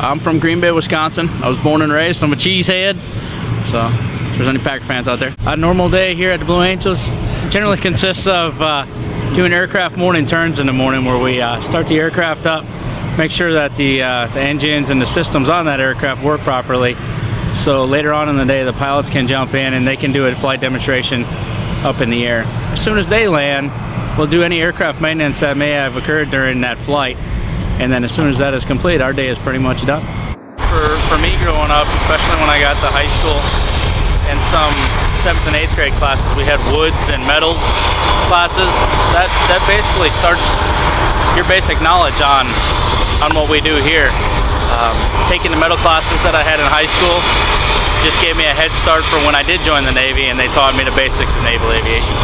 I'm from Green Bay, Wisconsin. I was born and raised. I'm a cheesehead. So, if there's any Packer fans out there. A normal day here at the Blue Angels generally consists of uh, doing aircraft morning turns in the morning where we uh, start the aircraft up, make sure that the, uh, the engines and the systems on that aircraft work properly. So later on in the day, the pilots can jump in and they can do a flight demonstration up in the air. As soon as they land, we'll do any aircraft maintenance that may have occurred during that flight. And then as soon as that is complete, our day is pretty much done. For, for me growing up, especially when I got to high school and some seventh and eighth grade classes, we had woods and metals classes. That, that basically starts your basic knowledge on, on what we do here. Um, taking the metal classes that I had in high school just gave me a head start for when I did join the Navy and they taught me the basics of naval aviation.